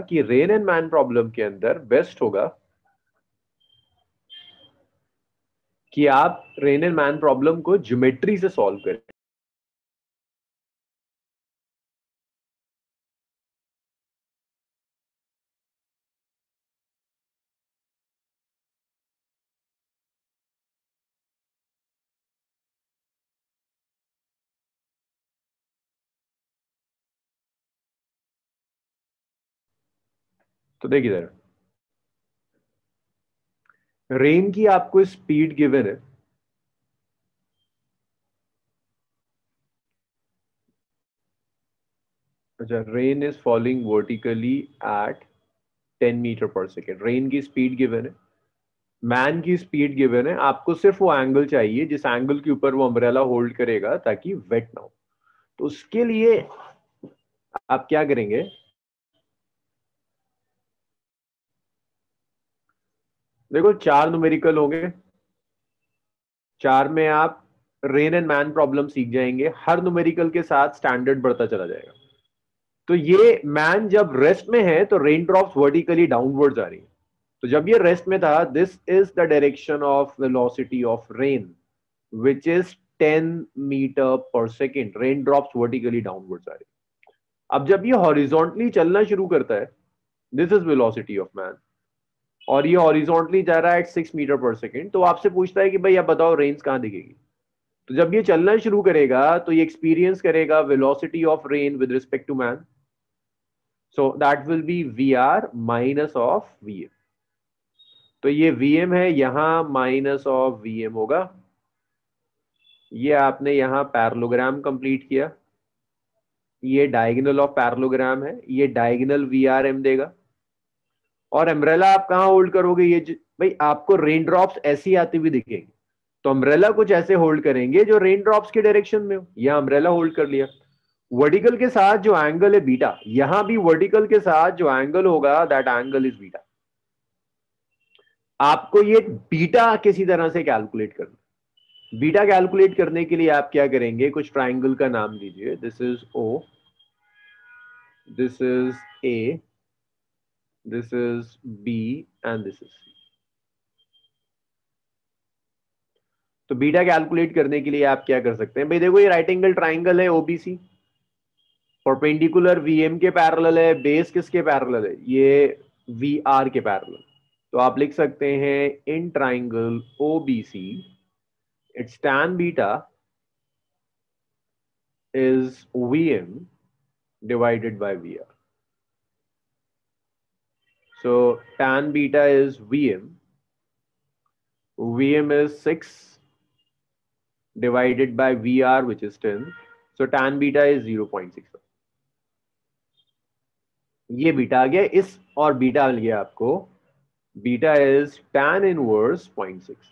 कि rain and man problem के अंदर बेस्ट होगा कि आप रेन एंड मैन प्रॉब्लम को ज्योमेट्री से सॉल्व करें। तो देखिए जरा रेन की आपको स्पीड गिवन है। अच्छा rain is falling vertically at 10 meter per second rain की स्पीड गिवन है। मैन की स्पीड गिवन है। आपको सिर्फ़ वो एंगल चाहिए, जिस एंगल के ऊपर वो अम्ब्रेला होल्ड करेगा, ताकि वेट ना हो। तो उसके लिए आप क्या करेंगे? देखो, चार न्यूमेरिकल होंगे। चार में आप रेन एंड मैन प्रॉब्लम सीख जाएँगे। हर न्यूमेरिकल के साथ स्टैंडर्ड बढ़ता चला जाएगा। तो ये मैन जब रेस्ट में है तो रेन ड्रॉप्स वर्टिकली डाउनवर्ड जा रही है। तो जब ये रेस्ट में था this is the direction of velocity of rain which is 10 meter per second rain drops vertically downward जा रही है। अब जब ये हॉरिजॉन्टली चलना शुरू करता है this is velocity of man और ये हॉरिजॉन्टली जा रहा है at six meter per second तो आपसे पूछता है कि भाई, आप बताओ रेंज कहाँ दिखेगी? तो जब ये चलना शुरू करेगा तो ये एक्सपीरियंस करेगा velocity of rain with respect to man so that will be V R minus of V M तो ये वी एम है, यहाँ माइनस ऑफ़ वी एम होगा। ये आपने यहाँ पैरलोग्राम कंप्लीट किया। ये डायगनल ऑफ़ पैरलोग्राम है। ये डायगनल वी आर एम देगा। और अम्ब्रेला आप कहाँ होल्ड करोगे? ये भाई आपको रेन ड्रॉप्स ऐसी आती हुई दिखेंगे। तो अम्ब्रेला कुछ ऐसे होल्ड करेंगे जो रेन ड्रॉप्स के डायरेक्शन में हो। या अम्ब्रेला होल्ड कर लिया। वर्टिकल के साथ जो एंगल है बीटा यहाँ भी वर्टिकल के साथ जो एंगल होगा दैट एंगल इज़ बीटा आपको ये बीटा किसी तरह से कैलकुलेट करना बीटा कैलकुलेट करने के लिए आप क्या करेंगे? कुछ ट्राइंगल का नाम दीजिए। This is O this is A this is B and this is C. तो बीटा कैलकुलेट करने के लिए आप क्या कर सकते हैं? भाई देखो, ये राइट एंगल ट्राइंगल है ओबीसी परपेंडिकुलर वीएम के पैरेलल है बेस किसके पैरेलल है? ये वी आर के पैरेलल तो आप लिख सकते हैं in triangle OBC it's tan beta is VM divided by V R So tan beta is Vm. Vm is 6 divided by Vr, which is 10. So tan beta is 0.6. ये beta आ गया इस और बीटा मिल गया आपको beta is tan inverse point six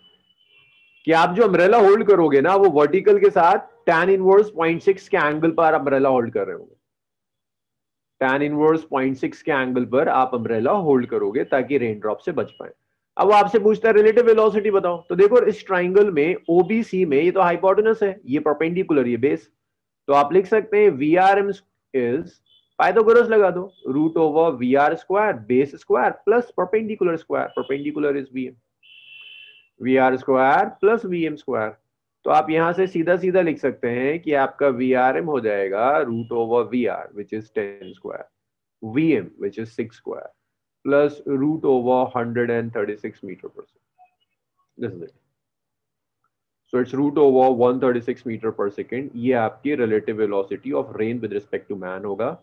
कि आप जो अम्ब्रेला होल्ड करोगे ना वो वर्टिकल के साथ tan इनवर्स पॉइंट सिक्स के एंगल पर अम्ब्रेला होल्ड कर रहे होंगे टैन इनवर्स पॉइंट सिक्स के एंगल पर आप अम्ब्रेला होल्ड करोगे ताकि रेन ड्रॉप से बच पाए। अब आपसे पूछता है रिलेटिव वेलोसिटी बताओ। तो देखो, इस ट्राइंगल में ओबीसी में, ये तो हाइपोटेनस है, ये परपेंडिकुलर ये बेस तो आप लिख सकते हैं V R M is Pythagoras लगा दो root over V R square base square plus perpendicular square perpendicular is V M V R square plus V M square तो आप यहाँ से सीधा सीधा लिख सकते हैं कि आपका वी आर एम हो जाएगा root over V R which is ten square V M which is six square plus root over hundred and thirty six meter per this is it so it's root over one thirty six meter per second ये आपकी relative velocity of rain with respect to man होगा।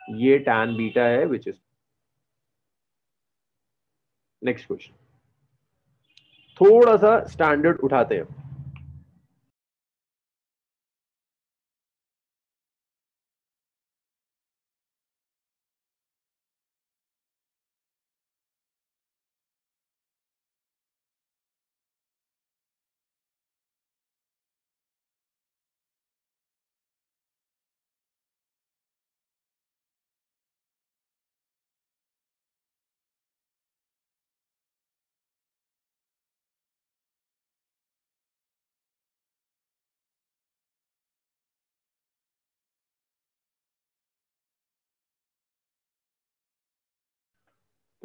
ये tan beta है which is next question थोड़ा सा standard उठाते हैं।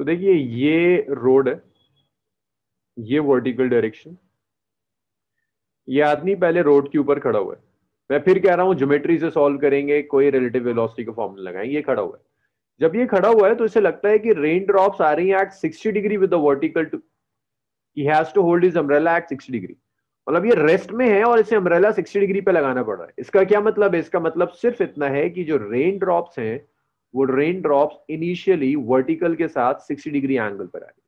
तो देखिए, ये रोड है ये वर्टिकल डायरेक्शन ये आदमी पहले रोड के ऊपर खड़ा हुआ है। मैं फिर कह रहा हूँ ज्योमेट्री से सॉल्व करेंगे, कोई रिलेटिव वेलोसिटी का फॉर्मूला लगाएँगे, ये खड़ा हुआ है। जब ये खड़ा हुआ है तो इसे लगता है कि रेन ड्रॉप्स आ रही हैं at 60 degree with the vertical to he has to hold his umbrella at 60 degree मतलब ये रेस्ट में है और इसे अम्ब्रेला 60 डिग्री पे लगाना पड़ रहा है। इसका क्या मतलब है? इसका मतलब सिर्फ़ इतना है कि जो रेन ड्रॉप्स हैं वो रेन ड्रॉप्स इनिशियली वर्टिकल के साथ 60 डिग्री एंगल पर आ रही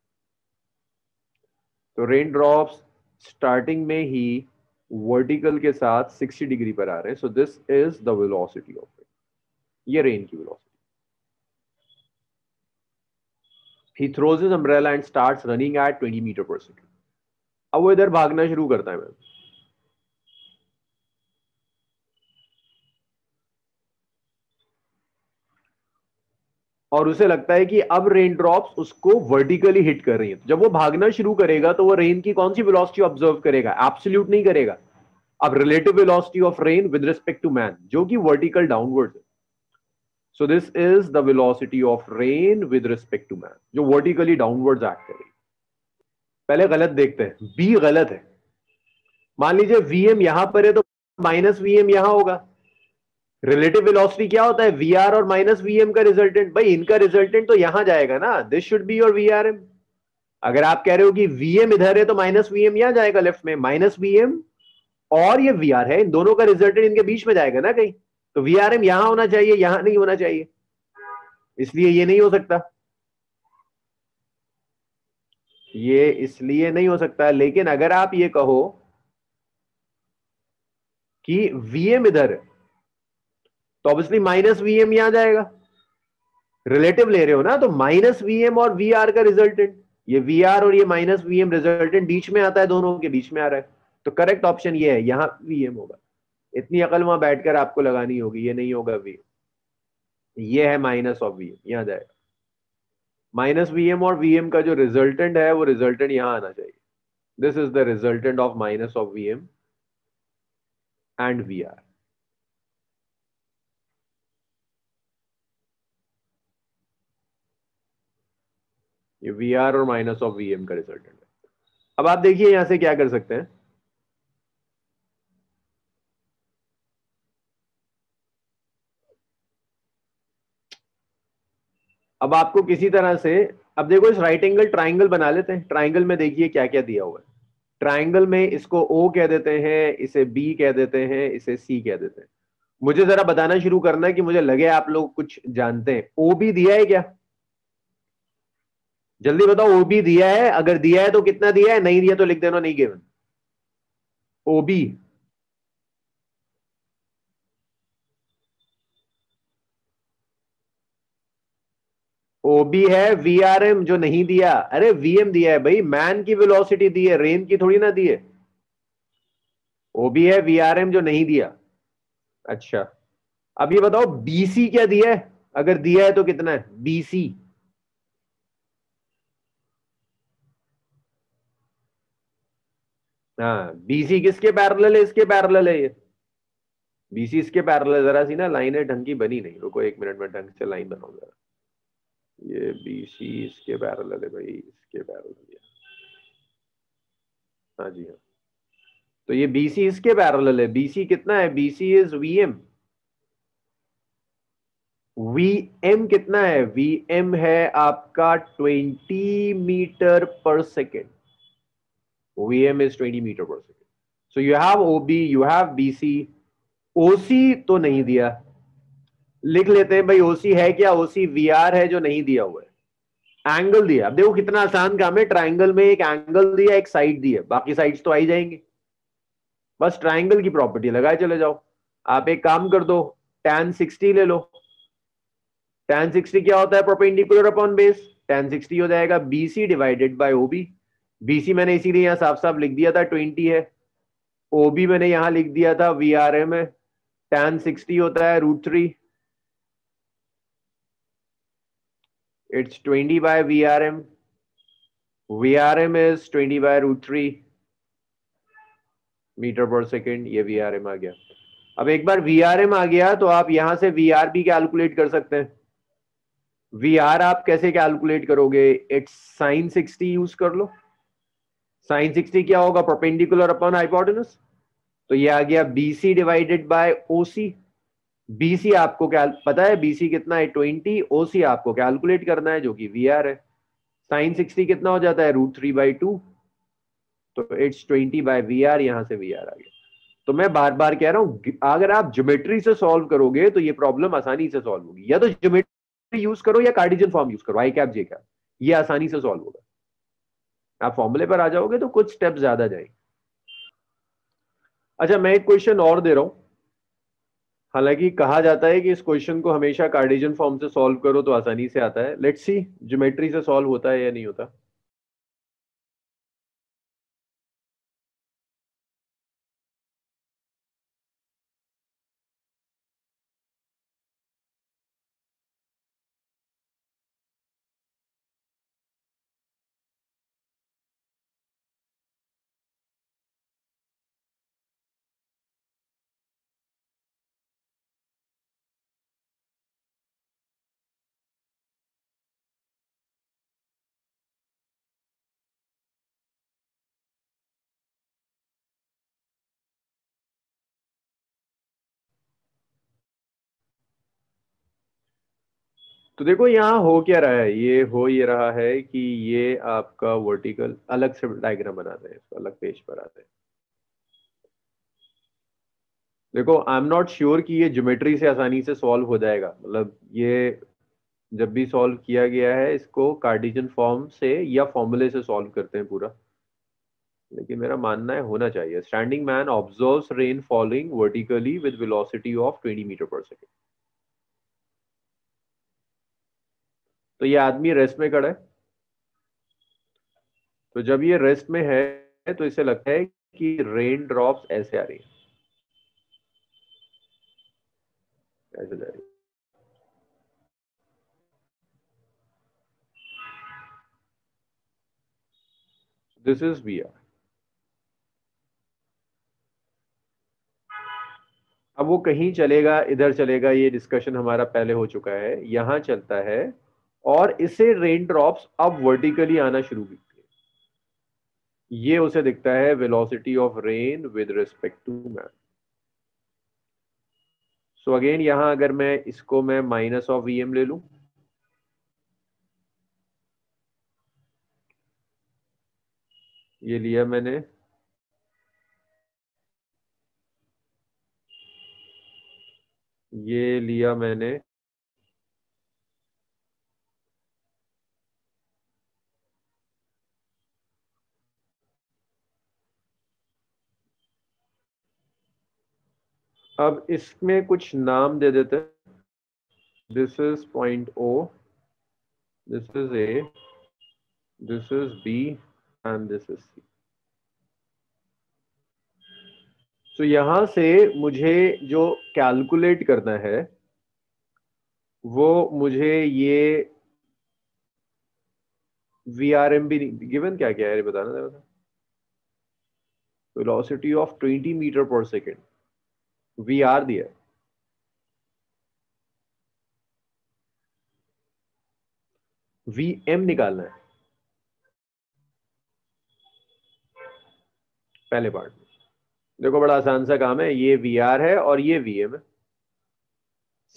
तो रेन ड्रॉप्स स्टार्टिंग में ही वर्टिकल के साथ 60 डिग्री पर आ रहे हैं। So this is the velocity of rain ये रेन की velocity he throws his umbrella and starts running at 20 meter per second. अब वो इधर भागना शुरू करता है मैम। और उसे लगता है कि अब रेन ड्रॉप्स उसको वर्टिकली हिट कर रही है। जब वो भागना शुरू करेगा तो वो रेन की कौन सी वेलोसिटी ऑब्ज़र्व करेगा? एब्सोल्यूट नहीं करेगा। अब relative velocity of rain with respect to man जो कि वर्टिकल डाउनवर्ड है। So this is the velocity of rain with respect to man जो वर्टिकली डाउनवर्ड एक्ट करेगी पहले गलत देखते हैं। बी गलत है। मान लीजिए वीएम यहाँ पर है तो माइनस वीएम यहाँ होगा। रिलेटिव वेलोसिटी क्या होता है? वीआर और माइनस वीएम का रिजल्टेंट भाई, इनका रिजल्टेंट तो यहाँ जाएगा ना। This should be your VRM अगर आप कह रहे हो कि वीएम इधर है तो माइनस वीएम यहाँ जाएगा लेफ़्ट में। माइनस वीएम और ये वीआर है, इन दोनों का रिजल्टेंट इनके बीच में जाएगा ना कहीं। तो वी वीआरएम यहाँ होना चाहिए, यहाँ नहीं होना चाहिए। इसलिए ये नहीं हो सकता। ये इसलिए नहीं हो सकता। लेकिन अगर आप ये कहो कि वीएम इधर तो ऑब्वियसली माइनस वीएम यहाँ जाएगा। रिलेटिव ले रहे हो ना तो माइनस वीएम और वी आर का रिजल्टेंट ये वी आर और ये माइनस वीएम रिजल्टेंट बीच में आता है दोनों के, बीच में आ रहा है। तो करेक्ट ऑप्शन ये है, यहाँ वीएम होगा। इतनी अकल वहाँ बैठकर आपको लगानी होगी, ये नहीं होगा वी ये है माइनस ऑफ़ वी एम यहाँ जाएगा। माइनस वीएम और वीएम का जो रिजल्टेंट है, वो रिजल्टेंट यहाँ आना चाहिए। This is the resultant of minus of VM and V R ये वी आर और माइनस ऑफ़ वी एम का रिजल्टेंट है। अब आप देखिए यहाँ से क्या कर सकते हैं। अब आपको किसी तरह से, अब देखो इस राइट एंगल ट्राइंगल बना लेते हैं। ट्राइंगल में देखिए क्या क्या दिया हुआ है। ट्राइंगल में इसको ओ कह देते हैं, इसे बी कह देते हैं, इसे सी कह देते हैं। मुझे जरा बताना शुरू करना है कि मुझे लगे आप लोग कुछ जानते हैं। ओ बी दिया है क्या? जल्दी बताओ ओबी दिया है, अगर दिया है तो कितना दिया है, नहीं दिया तो लिख देना, नहीं गिवन ओबी ओबी है वीआरएम जो नहीं दिया, अरे वीएम दिया है भाई मैन की वेलोसिटी दी है रेन की थोड़ी ना दी है. ओबी है वीआरएम जो नहीं दिया. अच्छा. अब ये बताओ बीसी क्या दिया है? अगर दिया है तो कितना है? बीसी हाँ बीसी किसके पैरल है? इसके पैरल है ये। बीसी इसके पैरेलल जरा सी ना लाइन है ढंग की बनी नहीं। रुको एक मिनट, में ढंग से लाइन बनाओ जरा। ये बीसी इसके पैरल है भाई, इसके पैरेलल है। हाँ जी हाँ। तो ये बीसी इसके पैरेलल है। बीसी कितना है? बीसी इज़ वीएम वीएम कितना है? वीएम है आपका 20 meter per second VM is 20 meter per second. So you have OB, you have BC. OC तो नहीं दिया। लिख लेते हैं भाई OC है क्या? OC VR है जो नहीं दिया हुआ है। एंगल दिया। अब देखो कितना आसान काम है। ट्राइंगल में एक एंगल दिया एक साइड दी है बाकी साइड्स तो आई जाएँगे। बस ट्राइंगल की प्रॉपर्टी लगाए चले जाओ। आप एक काम कर दो tan 60 ले लो। tan 60 क्या होता है? परपेंडिकुलर अपॉन बेस tan 60 हो जाएगा। BC divided by OB BC मैंने इसीलिए यहाँ साफ़ साफ़ लिख दिया था ट्वेंटी है। ओबी मैंने यहाँ लिख दिया था वी आर एम है। टेन सिक्सटी होता है root three it's twenty by V R M V R M is twenty by root three meter per second ये वी आर एम आ गया। अब एक बार वी आर एम आ गया तो आप यहाँ से वी आर बी कैलकुलेट कर सकते हैं। वी आर आप कैसे कैलकुलेट करोगे? इट्स साइन सिक्सटी यूज़ कर लो। साइन सिक्सटी क्या होगा? परपेंडिकुलर अपॉन हाइपोटेनस तो ये आ गया BC divided by OC BC आपको क्या पता है बीसी कितना है? ट्वेंटी ओसी आपको कैलकुलेट करना है, जो कि वी आर है। साइन सिक्सटी कितना हो जाता है? रूट थ्री बाई टू तो it's twenty by V R यहाँ से वी आर आ गया। तो मैं बार बार कह रहा हूँ अगर आप ज्योमेट्री से सॉल्व करोगे तो ये प्रॉब्लम आसानी से सॉल्व होगी। या तो ज्योमेट्री यूज़ करो या कार्डिजन फॉर्म यूज़ करो। आई कैप जे कैप ये आसानी से सॉल्व होगा। आप फॉर्मूले पर आ जाओगे तो कुछ स्टेप ज़्यादा जाएँगे। अच्छा मैं एक क्वेश्चन और दे रहा हूँ। हालाँकि कहा जाता है कि इस क्वेश्चन को हमेशा कार्डिजन फॉर्म से सॉल्व करो तो आसानी से आता है। लेट्स सी ज्योमेट्री से सॉल्व होता है या नहीं होता। तो देखो, यहाँ हो क्या रहा है? ये हो, ये रहा है कि ये आपका वर्टिकल अलग से डायग्राम बनाते हैं अलग पेज पर आते हैं। देखो आई एम नॉट श्योर कि ये ज्योमेट्री से आसानी से सॉल्व हो जाएगा। मतलब ये जब भी सॉल्व किया गया है, इसको कार्डिजन फॉर्म से या फॉर्मूले से सॉल्व करते हैं पूरा। लेकिन मेरा मानना है, होना चाहिए। Standing man observe rain following vertically with velocity of 20 meter per second तो ये आदमी रेस्ट में खड़ा है। तो जब ये रेस्ट में है तो इसे लगता है कि रेन ड्रॉप्स ऐसे आ रही है। ऐसे जा रही दिस इज़ वी आर अब वो कहीं चलेगा, इधर चलेगा, ये डिस्कशन हमारा पहले हो चुका है, यहाँ चलता है। और इसे रेन ड्रॉप्स अब वर्टिकली आना शुरू करती है। ये उसे दिखता है velocity of rain with respect to man so again यहाँ अगर मैं इसको मैं माइनस ऑफ़ वी ले लू। ये लिया मैंने। ये लिया मैंने। अब इसमें कुछ नाम दे देते this is point O this is A this is B and this is C तो यहाँ से मुझे जो कैलकुलेट करना है, वो मुझे ये V R M B given क्या क्या है? बताना था। Velocity of 20 meter per second V R दिया। वी एम निकालना है। पहले पार्ट में। देखो बड़ा आसान सा काम है, ये वी आर है और ये वी एम है।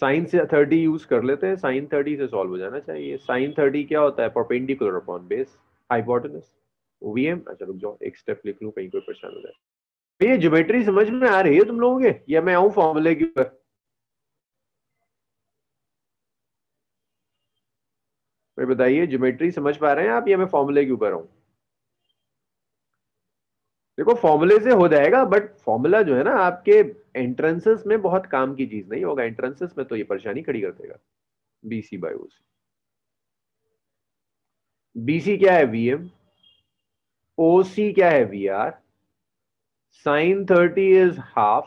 साइन से थर्टी यूज़ कर लेते हैं साइन थर्टी से सॉल्व हो जाना चाहिए। साइन थर्टी क्या होता है? Perpendicular upon base hypotenuse V M अच्छा रुक जाओ, एक स्टेप लिख लू, कहीं कोई परेशान हो जाए। ये ज्योमेट्री समझ में आ रही है तुम लोगों के? या मैं आऊँ फॉर्मूले के ऊपर बताइए ज्योमेट्री समझ पा रहे हैं आप या मैं फॉर्मूले के ऊपर आऊँ? देखो फॉर्मूले से हो जाएगा बट फॉर्मूला जो है ना, आपके एंट्रेंसेस में बहुत काम की चीज़ नहीं होगा। एंट्रेंसेस में तो ये परेशानी खड़ी कर देगा। बीसी बाय ओसी बीसी क्या है? वीएम ओसी क्या है? V R sine thirty is half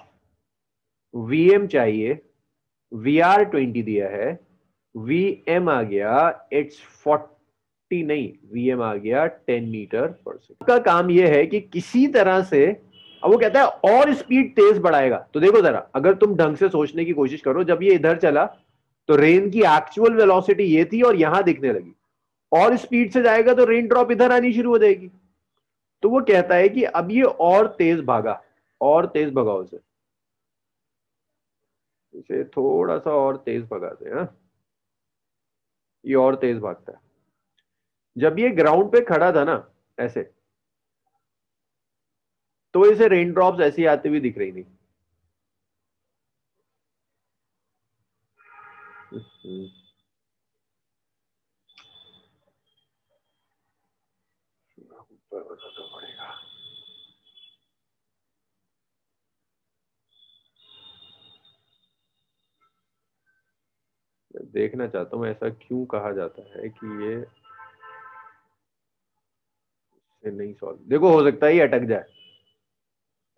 V M चाहिए वी आर ट्वेंटी दिया है वी एम आ गया इट्स फोर्टी नहीं वी एम आ गया टेन मीटर पर सेकेंड का काम यह है कि किसी तरह से, अब वो कहता है और स्पीड तेज बढ़ाएगा। तो देखो जरा, अगर तुम ढंग से सोचने की कोशिश करो, जब ये इधर चला तो रेन की एक्चुअल वेलोसिटी ये थी और यहाँ दिखने लगी। और स्पीड से जाएगा तो रेन ड्रॉप इधर आनी शुरू हो जाएगी। तो वो कहता है कि अब ये और तेज भागा, और तेज भगाओ से इसे थोड़ा सा और तेज भगाते हैं ये और तेज भागता है। जब ये ग्राउंड पे खड़ा था ना, ऐसे तो इसे रेन ड्रॉप्स ऐसी आती हुई दिख रही नहीं देखना चाहता हूँ, ऐसा क्यों कहा जाता है कि ये नहीं सॉल्व देखो, हो सकता है ये अटक जाए।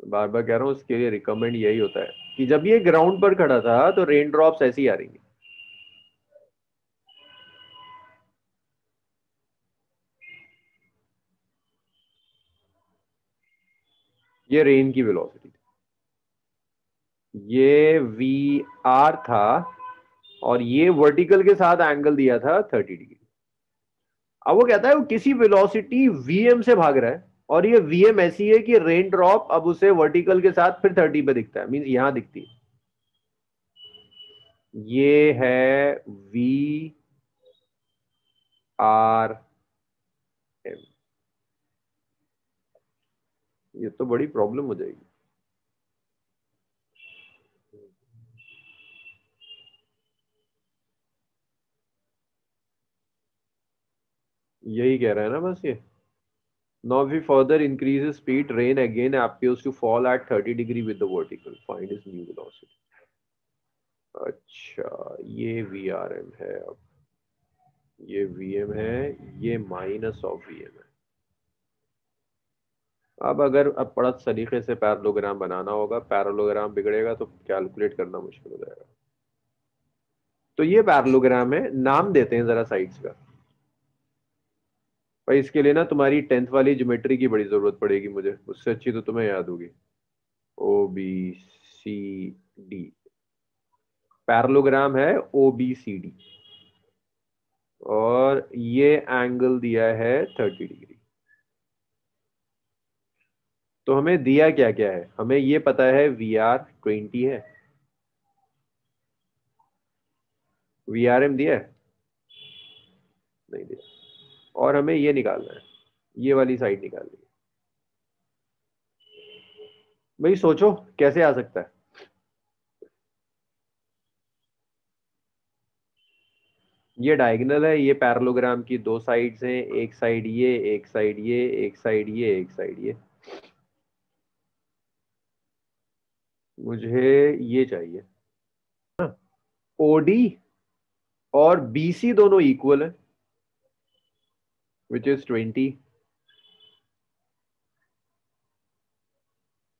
बार बार कह रहा हूँ उसके लिए रिकमेंड यही होता है कि जब ये ग्राउंड पर खड़ा था तो रेन ड्रॉप्स ऐसी आ रही ये रेन की वेलोसिटी ये वी आर था और ये वर्टिकल के साथ एंगल दिया था थर्टी डिग्री अब वो कहता है, वो किसी वेलोसिटी वीएम से भाग रहा है और ये वीएम ऐसी है कि रेन ड्रॉप अब उसे वर्टिकल के साथ फिर थर्टी पे दिखता है मीन यहाँ दिखती है। ये है वी आर एम ये तो बड़ी प्रॉब्लम हो जाएगी। यही कह रहा है ना बस ये। Now we further increase the speed, rain again appears to fall at 30 degree with the vertical. Find his new velocity. अच्छा ये वी आर एम है अब। ये वी एम है ये माइनस ऑफ़ वी एम है। अब अगर अब बड़ा तरीके से पैरलोग्राम बनाना होगा पैरलोग्राम बिगड़ेगा तो कैलकुलेट करना मुश्किल हो जाएगा। तो ये पैरलोग्राम है नाम देते हैं जरा साइड्स का। भाई इसके लिए ना तुम्हारी टेंथ वाली ज्योमेट्री की बड़ी ज़रूरत पड़ेगी मुझे। उससे अच्छी तो तुम्हें याद होगी। O B C D parallelogram है ओ बी सी डी और ये एंगल दिया है थर्टी डिग्री तो हमें दिया क्या क्या है? हमें ये पता है वी आर ट्वेंटी है। वी आर एम दिया है? नहीं दिया। और हमें ये निकालना है, ये वाली साइड निकालनी है। भाई सोचो, कैसे आ सकता है? ये डायगनल है, ये पैरलोग्राम की दो साइड्स हैं, एक साइड ये, एक साइड ये, एक साइड ये, एक साइड ये। मुझे ये चाहिए। ओडी और बीसी दोनों इक्वल है। Which is 20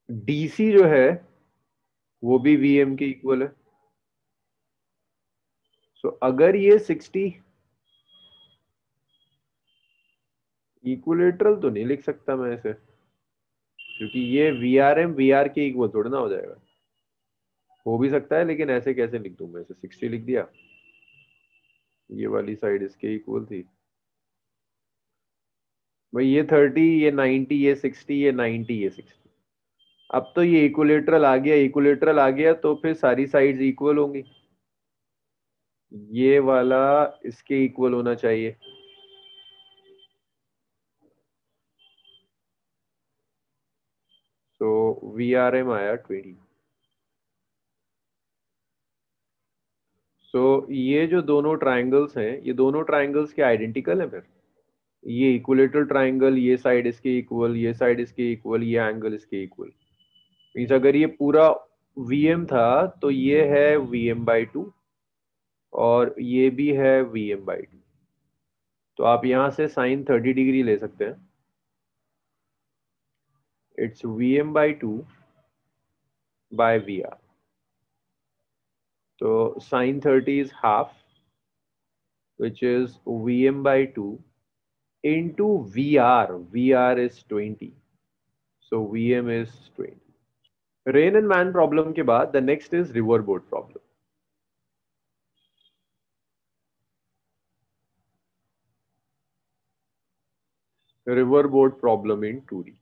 डीसी जो है वो भी वीएम के इक्वल है. सो so, अगर ये 60 इक्वलेटरल तो नहीं लिख सकता मैं इसे क्योंकि ये V R M V R के इक्वल थोड़ा ना हो जाएगा. हो भी सकता है लेकिन ऐसे कैसे लिख दूँ मैं इसे? 60 लिख दिया. ये वाली साइड इसके इक्वल थी. भाई ये थर्टी ये नाइनटी ये सिक्सटी ये नाइनटी ये सिक्सटी अब तो ये इक्वलेटरल आ गया इक्वलेटरल आ गया तो फिर सारी साइड्स इक्वल होंगी। ये वाला इसके इक्वल होना चाहिए। तो वी आर एम आया ट्वेंटी सो so, ये जो दोनों ट्राइंगल्स हैं ये दोनों ट्राइंगल्स के आइडेंटिकल हैं फिर? ये इक्वलेटरल ट्राइंगल ये साइड इसके इक्वल ये साइड इसके इक्वल ये एंगल इसके इक्वल मीन्स अगर ये पूरा VM था तो ये है वी एम बाई टू और ये भी है वी एम बाई टू तो आप यहाँ से साइन थर्टी डिग्री ले सकते हैं. It's V M by two by V R तो sine thirty is half which is V M by two into VR. VR is 20. So VM is 20. Rain and man problem ke baad, the next is riverboat problem. Riverboat problem in 2D.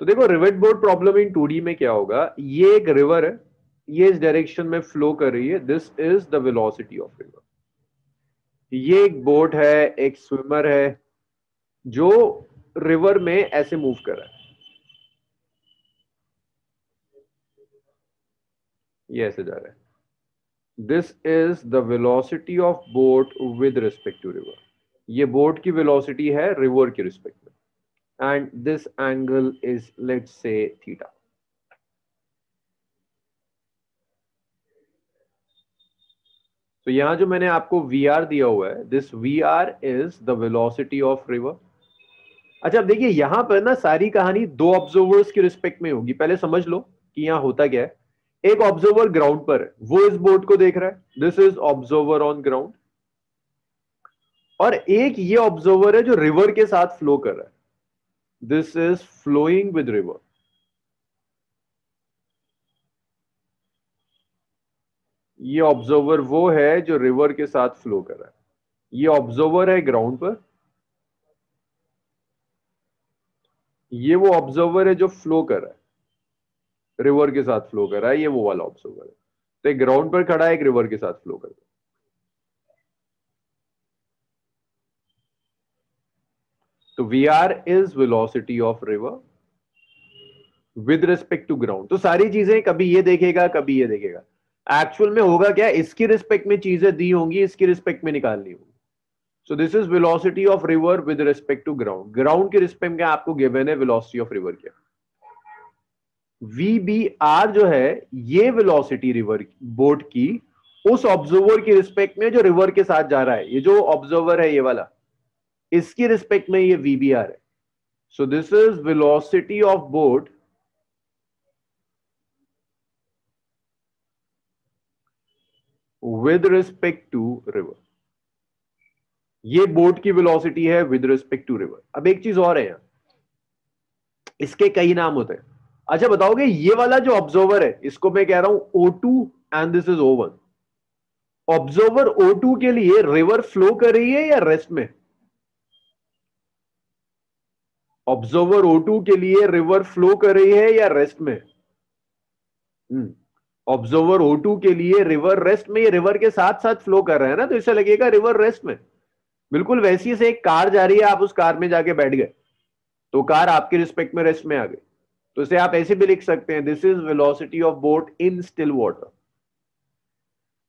तो देखो river boat problem in two में क्या होगा? ये एक river है, ये इस डायरेक्शन में फ्लो कर रही है this is the velocity of river ये एक बोट है, एक स्विमर है, जो रिवर में ऐसे मूव कर रहा है। ये ऐसे जा रहा है। This is the velocity of boat with respect to river ये बोट की वेलोसिटी है रिवर के रिस्पेक्ट में। And this angle is, let's say, theta. तो यहाँ जो मैंने आपको वी आर दिया हुआ है this V R is the velocity of river अच्छा अब देखिए, यहाँ पर ना सारी कहानी दो ऑब्जर्वर्स के रिस्पेक्ट में होगी। पहले समझ लो कि यहाँ होता क्या है। एक ऑब्जर्वर ग्राउंड पर है। वो इस बोर्ड को देख रहा है। This is observer on ground और एक ये ऑब्जर्वर है जो रिवर के साथ फ्लो कर रहा है। This is flowing with river. ये ऑब्जर्वर वो है जो रिवर के साथ फ्लो कर रहा है। ये ऑब्जर्वर है ग्राउंड पर। ये वो ऑब्जर्वर है जो फ्लो कर रहा है। रिवर के साथ फ्लो कर रहा है, ये वो वाला ऑब्जर्वर है। तो एक ग्राउंड पर खड़ा है, एक रिवर के साथ फ्लो कर रहा है। तो V R is velocity of river with respect to ground तो सारी चीज़ें कभी ये देखेगा, कभी ये देखेगा। एक्चुअल में होगा क्या? इसकी रिस्पेक्ट में चीज़ें दी होंगी, इसकी रिस्पेक्ट में निकालनी होगी। So this is velocity of river with respect to ground ground के रिस्पेक्ट में आपको गिवन है वेलोसिटी ऑफ़ रिवर क्या वी बी आर जो है, ये वेलोसिटी रिवर बोट की, उस ऑब्जर्वर की रिस्पेक्ट में जो रिवर के साथ जा रहा है। ये जो ऑब्जर्वर है, ये वाला। इसकी रिस्पेक्ट में ये वीबीआर है। So this is velocity of boat with respect to river ये बोट की वेलोसिटी है विद रिस्पेक्ट टू रिवर अब एक चीज़ और है यहाँ। इसके कई नाम होते हैं। अच्छा बताओगे, ये वाला जो ऑब्जर्वर है, इसको मैं कह रहा हूँ O two and this is O one observer O two के लिए रिवर फ्लो कर रही है या रेस्ट में? ऑब्जर्वर O2 के लिए रिवर फ्लो कर रही है या रेस्ट में? ऑब्जर्वर हम्म। O2 के लिए रिवर रेस्ट में, ये रिवर के साथ साथ फ्लो कर रहे हैं ना तो इसे लगेगा रिवर रेस्ट में। बिल्कुल वैसी से एक कार जा रही है, आप उस कार में जाके बैठ गए तो कार आपके रिस्पेक्ट में रेस्ट में आ गई। तो इसे आप ऐसे भी लिख सकते हैं this is velocity of boat in still water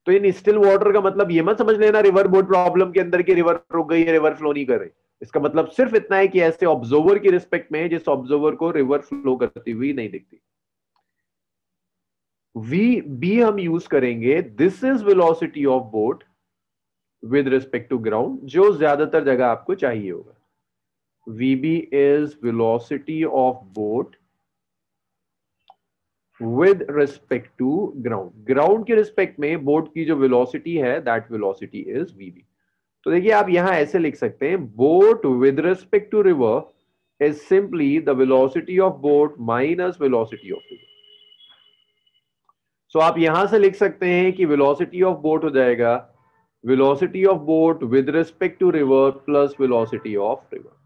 तो इन स्टिल वाटर का मतलब ये मत समझ लेना रिवर बोट प्रॉब्लम के अंदर की रिवर रुक गई है रिवर फ्लो नहीं कर रही। इसका मतलब सिर्फ़ इतना है कि ऐसे ऑब्जर्वर की रिस्पेक्ट में जिस ऑब्जर्वर को रिवर फ्लो करती हुई नहीं दिखती। वी बी हम यूज़ करेंगे this is velocity of boat with respect to ground जो ज़्यादातर जगह आपको चाहिए होगा। V B is velocity of boat with respect to ground ground के रिस्पेक्ट में बोट की जो वेलोसिटी है दैट वेलोसिटी इज़ वीबी तो देखिए, आप यहाँ ऐसे लिख सकते हैं boat with respect to river is simply the velocity of boat minus velocity of river so आप यहाँ से लिख सकते हैं कि वेलोसिटी ऑफ़ बोट हो जाएगा velocity of boat with respect to river plus velocity of river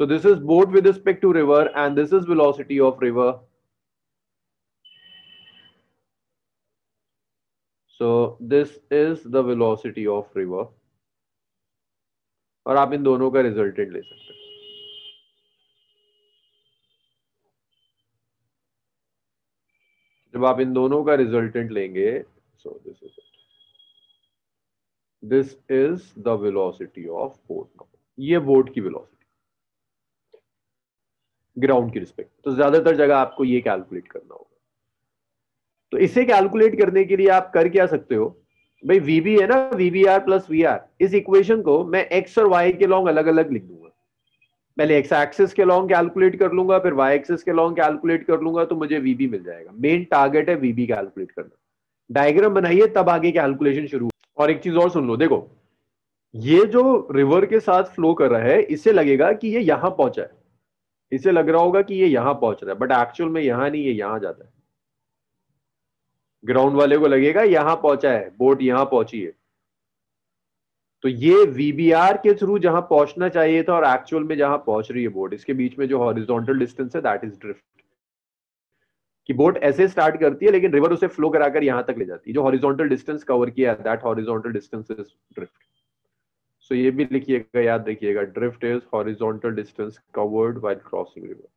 so this is boat with respect to river and this is velocity of river. So this is the velocity of river. और आप इन दोनों का resultant ले सकते हैं। जब आप इन दोनों का रिजल्टेंट लेंगे so this is it this is the velocity of boat ये बोट की वेलोसिटी ग्राउंड की रिस्पेक्ट तो ज़्यादातर जगह आपको ये कैलकुलेट करना होगा। तो इसे कैलकुलेट करने के लिए आप कर क्या सकते हो? भाई वीबी है ना VB R plus V R इस इक्वेशन को मैं एक्स और वाई के लॉन्ग अलग अलग लिख दूँगा। पहले एक्स एक्सिस के लॉन्ग कैलकुलेट कर लूँगा, फिर वाई एक्सिस के लॉन्ग कैलकुलेट कर लूँगा तो मुझे वीबी मिल जाएगा। मेन टारगेट है वीबी कैलकुलेट करना। डायग्राम बनाइए, तब आगे कैलकुलेशन शुरू। और एक चीज़ और सुन लो, देखो, ये जो रिवर के साथ फ्लो कर रहा है इसे लगेगा कि ये यहाँ पहुँचा है। इसे लग रहा होगा कि ये यहाँ पहुँच रहा है बट एक्चुअल में यहाँ नहीं, ये यहाँ जाता है। ग्राउंड वाले को लगेगा, यहाँ पहुँचा है, बोट यहाँ पहुँची है। तो ये वीबीआर के थ्रू जहाँ पहुँचना चाहिए था और एक्चुअल में जहाँ पहुँच रही है बोट, इसके बीच में जो हॉरिजॉन्टल डिस्टेंस है दैट इज़ ड्रिफ्ट कि बोट ऐसे स्टार्ट करती है, लेकिन रिवर उसे फ्लो कराकर यहाँ तक ले जाती है। जो हॉरिजॉन्टल डिस्टेंस कवर किया है that horizontal distance is drift so ये भी लिखिएगा, याद रखिएगा drift is horizontal distance covered while crossing river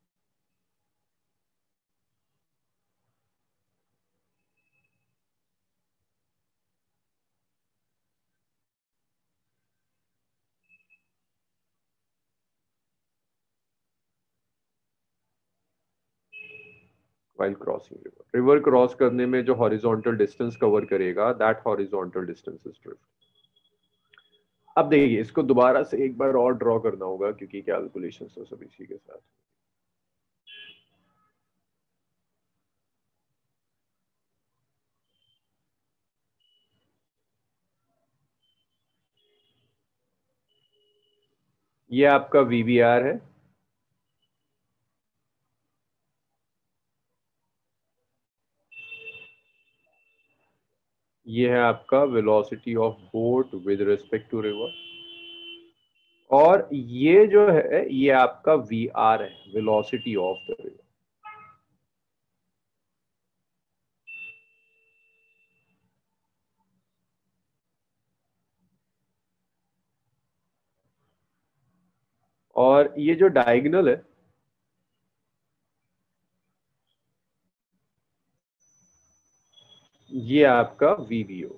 while crossing river river cross करने में जो हॉरिजॉन्टल डिस्टेंस कवर करेगा that horizontal distance is drift अब देखिए, इसको दोबारा से एक बार और ड्रॉ करना होगा, क्योंकि कैलकुलेशन तो सब इसी के साथ। ये आपका वीवीआर है। ये है आपका velocity of boat with respect to river और ये जो है, ये आपका वी आर है वेलोसिटी ऑफ़ द रिवर और ये जो डायगनल है ये आपका वीवीओ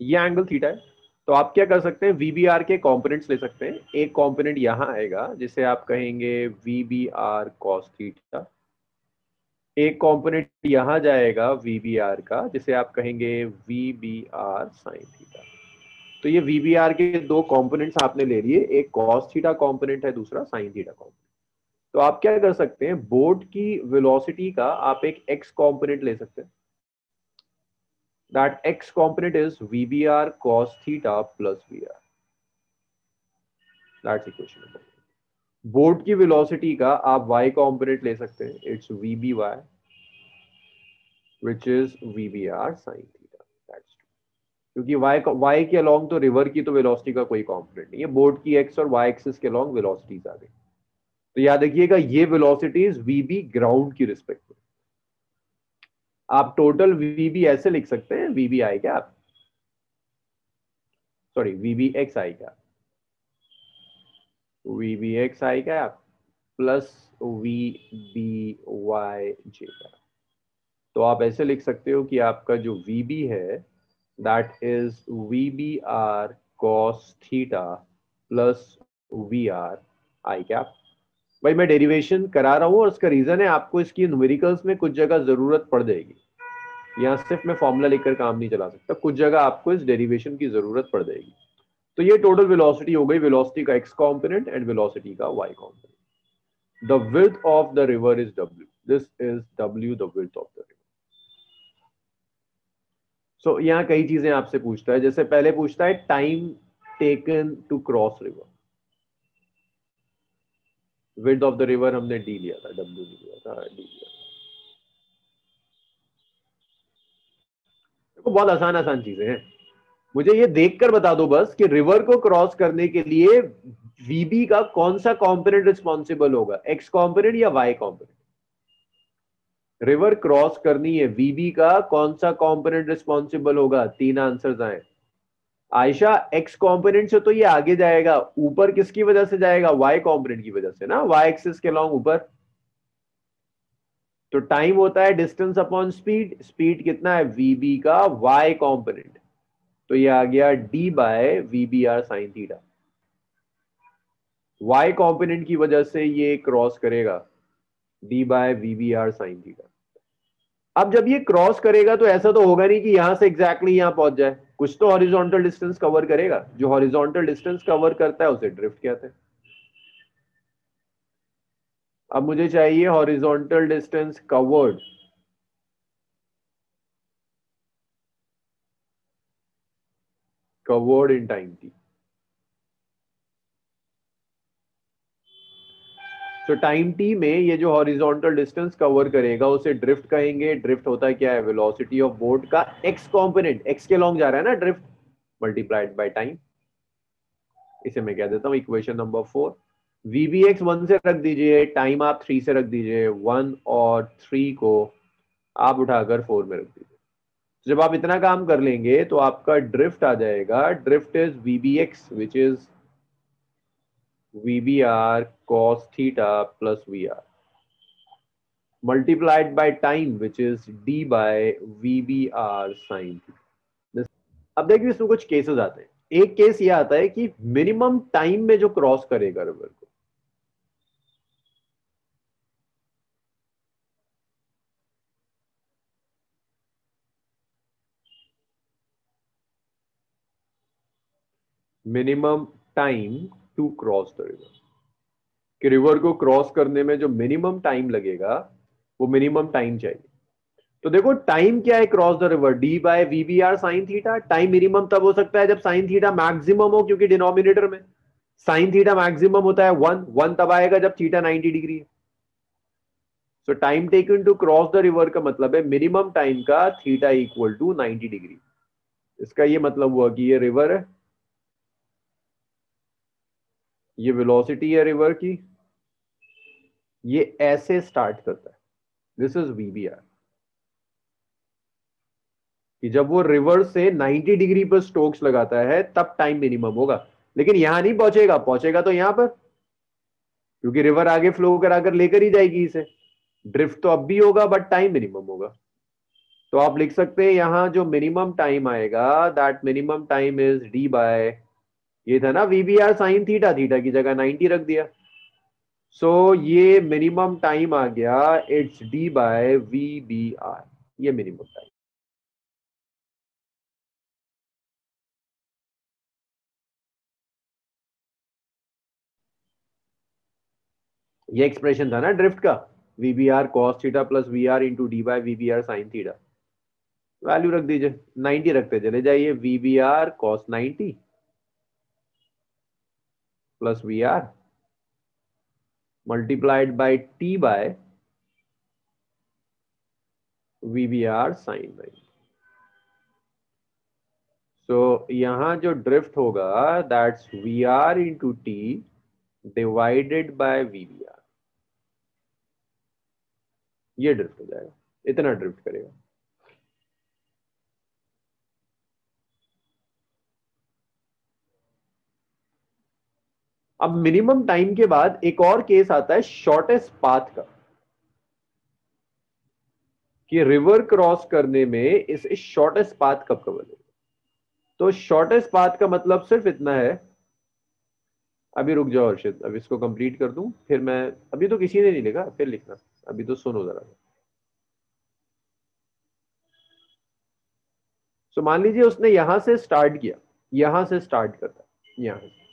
ये एंगल थीटा है। तो आप क्या कर सकते हैं? वीबीआर के कंपोनेंट्स ले सकते हैं। एक कंपोनेंट यहाँ आएगा, जिसे आप कहेंगे वीबीआर कॉस थीटा एक कंपोनेंट यहाँ जाएगा वीबीआर का, जिसे आप कहेंगे वीबीआर साइन थीटा तो ये वीबीआर के दो कंपोनेंट्स आपने ले लिए। एक कॉस थीटा कंपोनेंट है, दूसरा साइन थीटा कंपोनेंट तो आप क्या कर सकते हैं? बोर्ड की वेलोसिटी का आप एक एक्स कंपोनेंट ले सकते हैं। That x component is VBR cos theta plus VR. That's equation number boat की वेलोसिटी का आप y कॉम्पोनेंट ले सकते हैं it's V B Y which is V B R sine क्योंकि y y के अलोंग तो रिवर की तो वेलोसिटी का कोई कॉम्पोनेंट नहीं है बोर्ड की x और y एक्सिस के अलोंग वेलोसिटीज आ गई तो याद रखिएगा ये वेलोसिटीज वी बी ग्राउंड की रिस्पेक्ट में आप टोटल वीबी ऐसे लिख सकते हैं वीबी आई क्या सॉरी वीबी एक्स आई क्या? वीबी एक्स आई क्या plus V B Y J का। तो आप ऐसे लिख सकते हो कि आपका जो वीबी है that is V B R cos theta plus V R I cap भाई, मैं डेरिवेशन करा रहा हूँ और उसका रीजन है, आपको इसकी न्यूमेरिकल्स में कुछ जगह ज़रूरत पड़ जाएगी। यहाँ सिर्फ़ मैं फॉर्मूला लिखकर काम नहीं चला सकता, कुछ जगह आपको इस डेरिवेशन की ज़रूरत पड़ जाएगी। तो ये टोटल वेलोसिटी हो गई वेलोसिटी का एक्स कॉम्पोनेंट एंड वेलोसिटी का Y component the width of the river is W this is W the of the river so यहाँ कई चीज़ें आपसे पूछता है। जैसे पहले पूछता है time taken to cross river width of the river हमने डी लिया था डब्ल्यू लिया था डी लिया था। तो बहुत आसान आसान चीज़ें हैं। मुझे ये देखकर बता दो बस कि रिवर को क्रॉस करने के लिए वीबी का कौन सा कॉम्पोनेंट रिस्पॉन्सिबल होगा? एक्स कॉम्पोनेंट या वाई कॉम्पोनेंट रिवर क्रॉस करनी है वीबी का, कौन सा कॉम्पोनेंट रिस्पॉन्सिबल होगा? तीन आंसर आए। आयशा एक्स कॉम्पोनेंट से तो ये आगे जाएगा। ऊपर किसकी वजह से जाएगा? वाई कॉम्पोनेंट की वजह से ना। वाई एक्सिस के लॉन्ग ऊपर। तो टाइम होता है डिस्टेंस अपॉन स्पीड स्पीड कितना है? वीबी का वाई कॉम्पोनेंट तो ये आ गया D by V B R sine theta Y component की वजह से ये क्रॉस करेगा। D by V B R sine theta अब जब ये क्रॉस करेगा तो ऐसा तो होगा नहीं कि यहाँ से एग्जैक्टली exactly यहाँ पहुँच जाए। कुछ तो हॉरिजॉन्टल डिस्टेंस कवर करेगा। जो हॉरिजॉन्टल डिस्टेंस कवर करता है, उसे ड्रिफ्ट कहते हैं। अब मुझे चाहिए horizontal distance covered covered in time t. तो टाइम टी में ये जो हॉरिजॉन्टल डिस्टेंस कवर करेगा, उसे ड्रिफ्ट कहेंगे। ड्रिफ्ट होता है क्या है? वेलोसिटी ऑफ़ बोट का एक्स कंपोनेंट एक्स के लॉन्ग जा रहा है ना ड्रिफ्ट मल्टीप्लाइड बाय टाइम इसे मैं कह देता हूँ equation number four V B X one से रख दीजिए। टाइम आप थ्री से रख दीजिए। वन और थ्री को आप उठाकर फोर में रख दीजिए। जब आप इतना काम कर लेंगे तो आपका ड्रिफ्ट आ जाएगा। Drift is V B X which is theta plus V R multiplied by time which is D by V B R sine अब देखिए इसमें कुछ केसेस आते हैं। एक केस ये आता है कि मिनिमम टाइम में जो क्रॉस करेगा रिवर को minimum time to cross the river कि रिवर को क्रॉस करने में जो मिनिमम टाइम लगेगा, वो मिनिमम टाइम चाहिए। तो देखो टाइम क्या है cross the river D by V B R sine theta time minimum तब हो सकता है जब साइन थीटा मैक्सिमम हो, क्योंकि डिनोमिनेटर में साइन थीटा मैक्सिमम होता है वन वन तब आएगा जब थीटा 90 डिग्री है। So time taken to cross the river का मतलब है मिनिमम टाइम का थीटा इक्वल टू 90 डिग्री इसका ये मतलब हुआ कि ये रिवर है ये वेलोसिटी है रिवर की, ये ऐसे स्टार्ट करता है. दिस इज़ वीबीआर कि जब वो रिवर से 90 डिग्री पर स्टोक्स लगाता है, तब टाइम मिनिमम होगा. लेकिन यहाँ नहीं पहुंचेगा पहुंचेगा तो यहाँ पर. क्योंकि रिवर आगे फ्लो कराकर लेकर ही जाएगी इसे. ड्रिफ्ट तो अब भी होगा बट टाइम मिनिमम होगा. तो आप लिख सकते हैं, यहाँ जो मिनिमम टाइम आएगा that minimum time is D by ये था ना V B R sine theta theta की जगह 90 रख दिया। सो so, ये मिनिमम टाइम आ गया it's D by V B R ये मिनिमम टाइम ये एक्सप्रेशन था ना ड्रिफ्ट का V B R cos theta plus V R into D by V B R sine theta value रख दीजिए 90 रखते चले जाइए V B R cos ninety V multiplied by T by V B R sine ninety so यहाँ जो drift होगा that's V R into T divided by V B R ये drift हो जाएगा। इतना ड्रिफ्ट करेगा। अब मिनिमम टाइम के बाद एक और केस आता है शॉर्टेस्ट पाथ का। कि रिवर क्रॉस करने में इस शॉर्टेस्ट पाथ कब कवर होगा? तो शॉर्टेस्ट पाथ का मतलब सिर्फ़ इतना है, अभी रुक जाओ अर्षित, अब इसको कंप्लीट कर दूँ, फिर मैं अभी तो किसी ने नहीं लिखा, फिर लिखना, अभी तो सुनो जरा। सो मान लीजिए उसने यहाँ से स्टार्ट किया, यहाँ से स्टार्ट करता यहाँ से।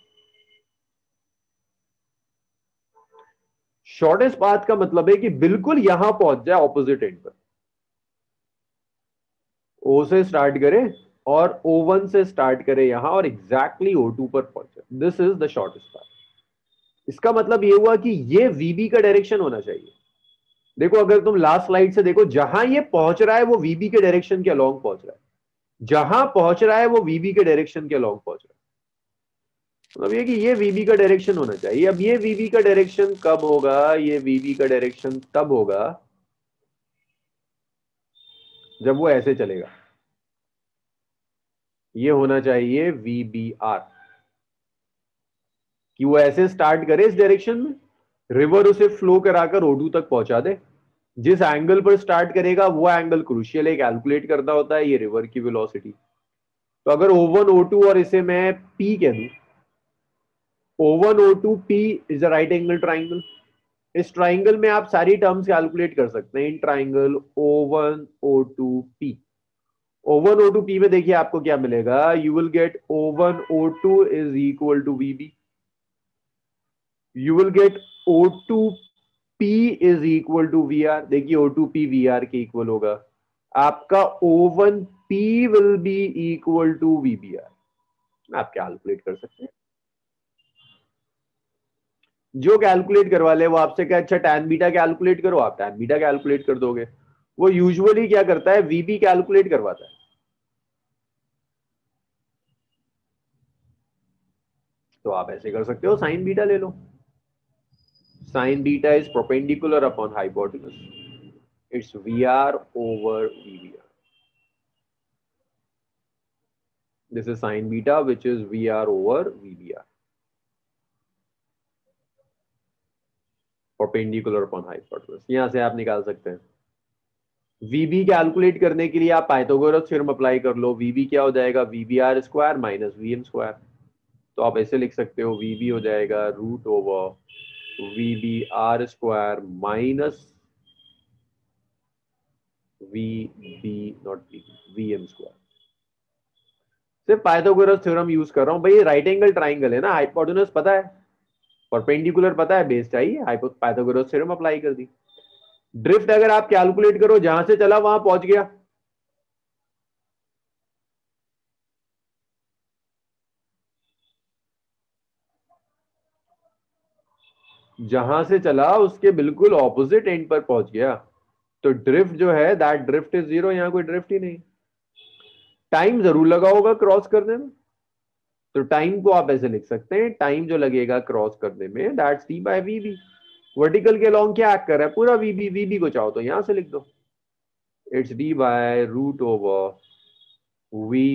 शॉर्टेस्ट पाथ का मतलब है कि बिल्कुल यहाँ पहुँच जाए ऑपोजिट एंड पर। ओ से स्टार्ट करे और ओ वन से स्टार्ट करे यहाँ और एग्जैक्टली ओ टू पर पहुँचे this is the shortest path इसका मतलब ये हुआ कि ये वीबी का डायरेक्शन होना चाहिए। देखो, अगर तुम लास्ट स्लाइड से देखो, जहाँ ये पहुँच रहा है, वो वीबी के डायरेक्शन के अलॉन्ग पहुँच रहा है। जहाँ पहुँच रहा है, वो वीबी के डायरेक्शन के अलॉन्ग पहुँच रहा है। मतलब ये कि ये वीबी का डायरेक्शन होना चाहिए। अब ये वीबी का डायरेक्शन कब होगा? ये वीबी का डायरेक्शन तब होगा जब वो ऐसे चलेगा। ये होना चाहिए वी बी आर कि वो ऐसे स्टार्ट करे इस डायरेक्शन में रिवर उसे फ्लो कराकर ओडू तक पहुँचा दे। जिस एंगल पर स्टार्ट करेगा, वो एंगल क्रूशियल है कैलकुलेट करना होता है ये रिवर की वेलोसिटी तो अगर ओ वन ओ टू और इसे मैं पी कह दू O one O two P is a right angle triangle इस ट्राइंगल में आप सारी टर्म्स कैलकुलेट कर सकते हैं। In triangle O one O two P O one O two P में देखिए आपको क्या मिलेगा। You will get O one O two is equal to B you will get O two P is equal to V R देखिए O two P V R के equal होगा। आपका O one P will be equal to R आप calculate कर सकते हैं। जो calculate करवा ले, वो आपसे क्या अच्छा टैन बीटा कैलकुलेट करो। आप टैन बीटा कैलकुलेट कर दोगे। वो यूजुअली क्या करता है? वीबी कैलकुलेट करवाता है। तो आप ऐसे कर सकते हो साइन बीटा ले लो। Sine beta is perpendicular upon hypotenuse it's V R over V this is sine beta, which is VR over VBR perpendicular upon hypotenuse यहाँ से आप निकाल सकते हैं। VB कैलकुलेट करने के लिए आप पाइथागोरस थ्योरम अप्लाई कर लो। VB क्या हो जाएगा? VBR square minus VM square तो आप ऐसे लिख सकते हो। VB हो जाएगा root over R square minus VB not VM square सिर्फ़ पाइथागोरस थ्योरम यूज़ कर रहा हूँ। भाई राइट एंगल ट्राइंगल है ना? हाइपोटेनस पता है? परपेंडिकुलर पता है बेस चाहिए? पाइथागोरस थ्योरम अप्लाई कर दी। ड्रिफ्ट अगर आप कैलकुलेट करो, जहाँ से चला वहाँ पहुँच गया। जहाँ से चला, उसके बिल्कुल ऑपोजिट एंड पर पहुँच गया। तो ड्रिफ्ट जो है दैट ड्रिफ्ट इज़ ज़ीरो यहाँ कोई ड्रिफ्ट ही नहीं। टाइम ज़रूर लगा होगा क्रॉस करने में। तो टाइम को आप ऐसे लिख सकते हैं टाइम जो लगेगा क्रॉस करने में that's D by V B vertical के लॉन्ग क्या एक्ट कर रहा है? पूरा वी बी वी बी को चाहो तो यहाँ से लिख दो। It's D by root over V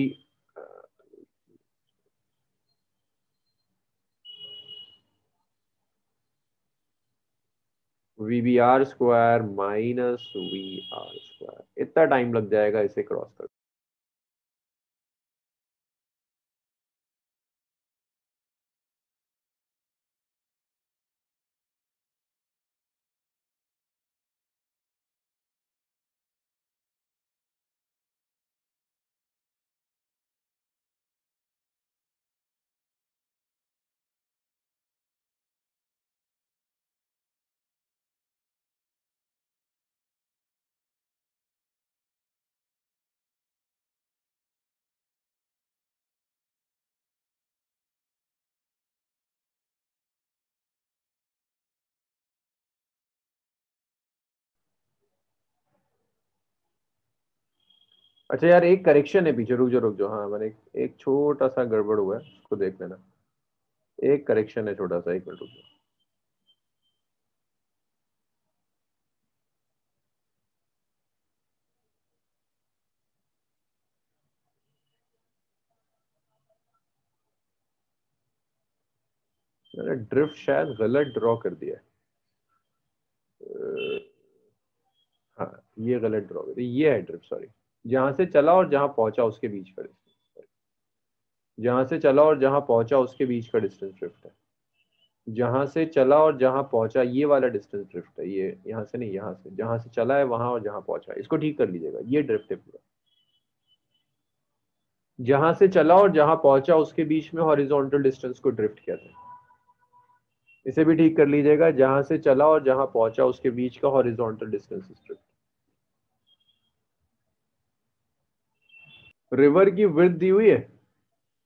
V B R square minus V R square इतना टाइम लग जाएगा इसे क्रॉस कर अच्छा यार एक करेक्शन है पीछे रुक जो रुक जो हाँ मैंने एक, एक छोटा सा गड़बड़ हुआ है उसको देख लेना। एक करेक्शन है छोटा सा एक मिनट रुक जाओ। मैंने ड्रिफ्ट शायद गलत ड्रॉ कर दिया है। हाँ ये गलत ड्रॉ कर दिया। ये है ड्रिफ्ट सॉरी जहाँ से चला और जहाँ पहुँचा उसके बीच का डिस्टेंस जहाँ से चला और जहाँ पहुँचा उसके बीच का डिस्टेंस ड्रिफ्ट है। जहाँ से चला और जहाँ पहुँचा ये वाला डिस्टेंस ड्रिफ्ट है। ये यहाँ से नहीं, यहाँ से। जहाँ से चला है, वहाँ और जहाँ पहुँचा है। इसको ठीक कर लीजिएगा। ये ड्रिफ्ट है पूरा। जहाँ से चला और जहाँ पहुँचा उसके बीच में हॉरिजॉन्टल डिस्टेंस को ड्रिफ्ट किया था। इसे भी ठीक कर लीजिएगा। जहाँ से चला और जहाँ पहुँचा उसके बीच का हॉरिजॉन्टल डिस्टेंस ड्रिफ्ट रिवर की वृद्ध दी हुई है?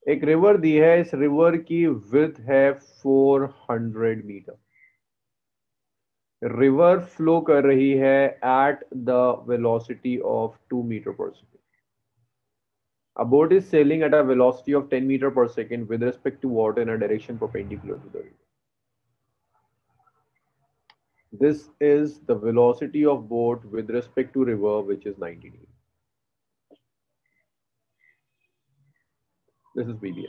एक रिवर दी है, इस रिवर की वृद्ध है 400 मीटर रिवर फ्लो कर रही है at the velocity of two metre per second a boat is sailing at a velocity of ten metre per second with respect to water in a direction perpendicular to the river this is the velocity of boat with respect to river which is 90 degree This is VBR.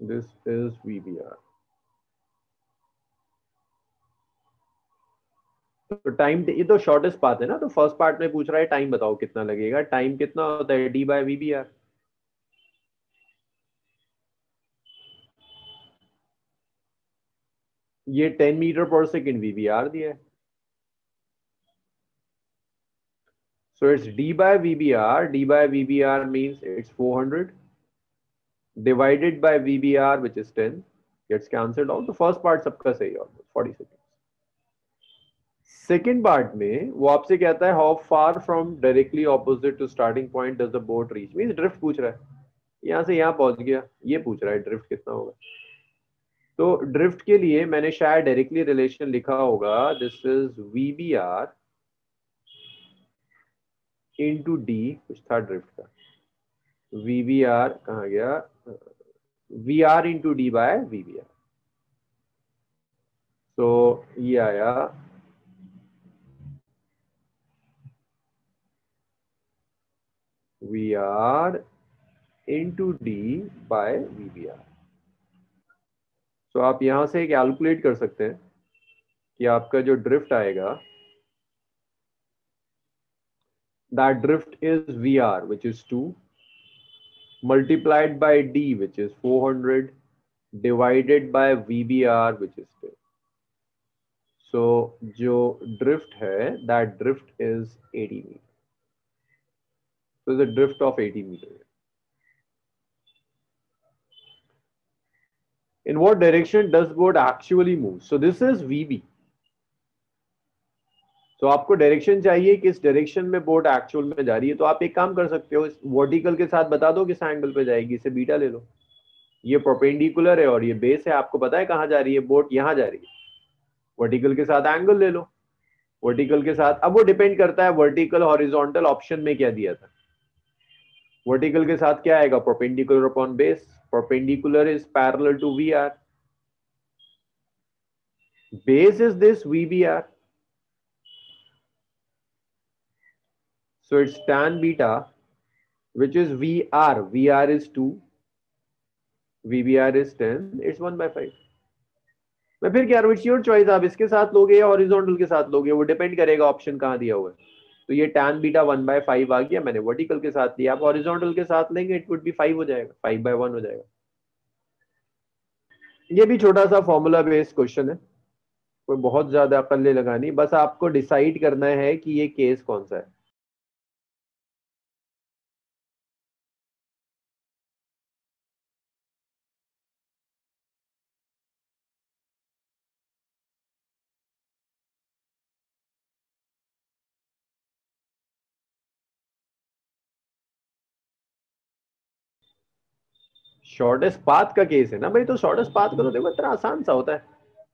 This is VBR. तो time ये तो shortest path है ना तो first part में पूछ रहा है टाइम बताओ कितना लगेगा टाइम कितना होता है डी बाय आर ये ten metre per second R दिया है So it's d by VBR. d by VBR means it's 400 divided by VBR, which is 10, gets cancelled out. The first part सबका सही almost 40 seconds. सेकेंड पार्ट में वो आपसे कहता है how far from directly opposite to starting point does the boat reach mean drift पूछ रहा है यहाँ से यहाँ पहुँच गया ये पूछ रहा है ड्रिफ्ट कितना होगा तो ड्रिफ्ट के लिए मैंने शायद डायरेक्टली रिलेशन लिखा होगा this is V B R into D कुछ था ड्रिफ्ट का। वी बी आर कहा गया? V R into D by V B R तो ये आया। V R into D by V B R तो आप यहाँ से कैलकुलेट कर सकते हैं कि आपका जो ड्रिफ्ट आएगा that drift is VR, which is 2, multiplied by D, which is 400, divided by VBR, which is 10. So, jo drift hai, that drift is 80 meters. So, the drift of 80 meters. In what direction does board actually move? So, this is VB. तो आपको direction चाहिए किस direction में boat actual में जा रही है तो आप एक काम कर सकते हो, इस वर्टिकल के साथ बता दो किस एंगल पे जाएगी, इसे बीटा ले लो। ये प्रोपेंडिकुलर है और ये बेस है, आपको पता है कहाँ जा रही है बोट यहाँ जा रही है। वर्टिकल के साथ एंगल ले लो। वर्टिकल के साथ, अब वो डिपेंड करता है वर्टिकल हॉरिजॉन्टल ऑप्शन में क्या दिया था। वर्टिकल के साथ क्या आएगा? Perpendicular upon base perpendicular is parallel to V R base is this V B R So it's tan beta, which is VR. VR is 2. VBR is 10. It's 1 by 5. मैं फिर क्या विच योर चॉइस आप इसके साथ लोगे या horizontal के साथ लोगे वो डिपेंड करेगा ऑप्शन कहाँ दिया हुआ है तो ये tan beta one by five आ गया मैंने वर्टिकल के साथ लिया आप हॉरिजॉन्टल के साथ लेंगे इट वुड बी फाइव हो जाएगा फाइव बाय वन हो जाएगा ये भी छोटा सा फॉर्मूला बेस्ड क्वेश्चन है कोई बहुत ज़्यादा अकल लगानी बस आपको डिसाइड करना है कि ये केस कौन सा है शॉर्टेस्ट पाथ का केस है ना भाई तो शॉर्टेस्ट पाथ का तो देखो इतना आसान सा होता है।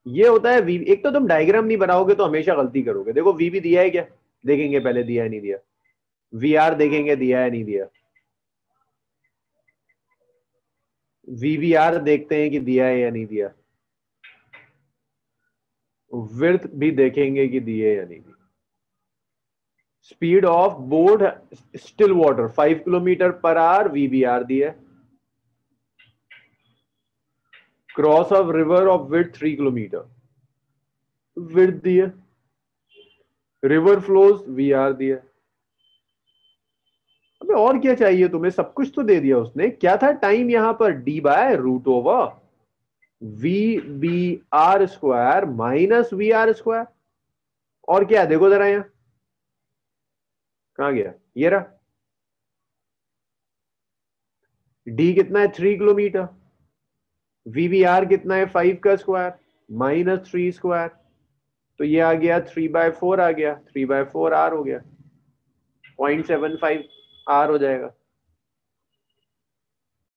ये होता है वी एक तो तुम डायग्राम नहीं बनाओगे तो हमेशा गलती करोगे। देखो वी भी दिया है क्या? देखेंगे, पहले दिया है, नहीं दिया। वी आर देखेंगे, दिया है, नहीं दिया। वी वी आर देखते हैं कि दिया है या नहीं दिया। विर्थ भी देखेंगे कि दिए या नहीं दिया। Speed of boat still water five kilometre per hour V B R दिया है cross of river of width three kilometre. Width दिए रिवर फ्लोज वी आर दिया अबे और क्या चाहिए तुम्हें? सब कुछ तो दे दिया उसने। क्या था? टाइम यहाँ पर D by root over V B R square minus V R square और क्या देखो जरा यहाँ। कहा गया? ये रहा। डी कितना है? Three kilometre. वीवीआर कितना है? फाइव का स्क्वायर माइनस थ्री स्क्वायर तो ये आ गया थ्री बाय फोर आ गया थ्री बाय फोर आर हो गया. पॉइंट सेवन फाइव आर हो जाएगा.